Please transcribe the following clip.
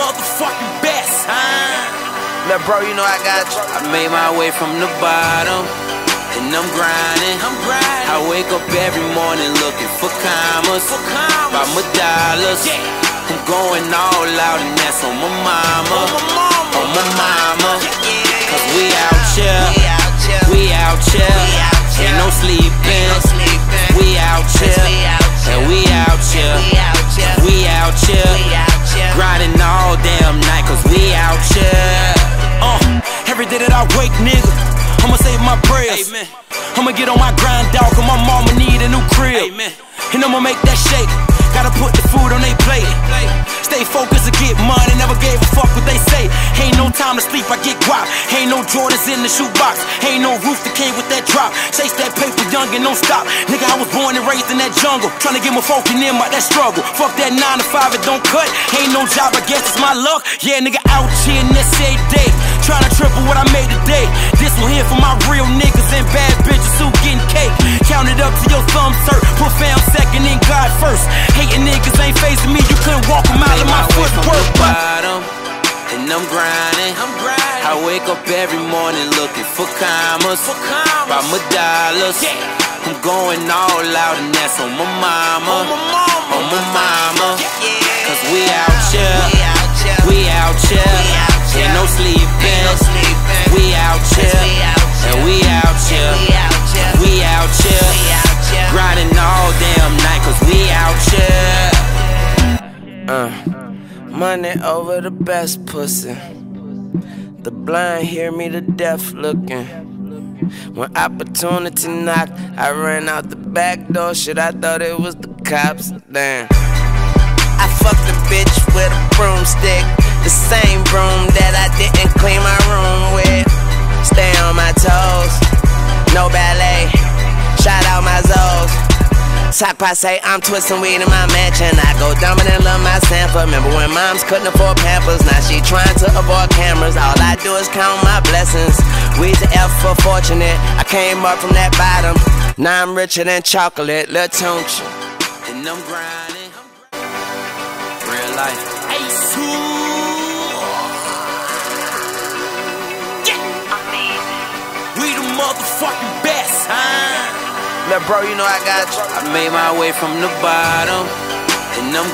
motherfucking best, huh? Look, bro, you know I got you. I made my way from the bottom, and I'm grinding. I'm grinding. I wake up every morning looking for commas, For commas. by my dollars. Yeah. I'm going all out, and that's on my mama, On my mama. on my mama. Yeah. Cause we out here, We out here. we out here, We out here. ain't no sleeping. Ain't no sleeping. We out here, we out here. and we out here, We out here. we out here. We out here. Grinding night, cause we out here. Uh, every day that I wake, nigga, I'ma say my prayers. Amen. I'ma get on my grind, dog, cause my mama need a new crib. Amen. And I'ma make that shake. Gotta put the food on they plate. Stay focused to get money, never gave a fuck what they say. Ain't no time to sleep, I get guap. Ain't no Jordans in the shoebox. Ain't no roof that came with that drop. Chase that paper young and don't stop. Nigga, I was born and raised in that jungle. Tryna get my folk in my that struggle. Fuck that 9 to 5, it don't cut. Ain't no job, I guess it's my luck. Yeah, nigga, out here in this day. Tryna triple what I made today. This one here for my real niggas and bad bitches who getting cake. Count it up to your thumbs. Put fam second and God first. Hating niggas ain't facing me. You couldn't walk up every morning looking for commas, For commas. by my dollars. Yeah. I'm going all out, and that's on my mama, On my mama. on my mama. Yeah. Cause we out here, We out here. we out here, We out here. ain't no sleeping. Ain't no sleeping. We out here, we out here. and we out here, We we out here, We out here. grinding all damn night, cause we out here. Uh, money over the best pussy. The blind hear me, the deaf looking. When opportunity knocked, I ran out the back door. Shit, I thought it was the cops. Damn. I fucked a bitch with a broomstick. The same broom that I didn't clean my room with. Stay on my toes. Talk say I'm twisting weed in my mansion. I go than Lil My Sanford. Remember when moms couldn't afford Pampers? Now she trying to avoid cameras. All I do is count my blessings. We's the F for fortunate. I came up from that bottom. Now I'm richer than chocolate. Lil Tunch. And I'm grinding. Real life. we bro, you know I got you. I made my way from the bottom, and I'm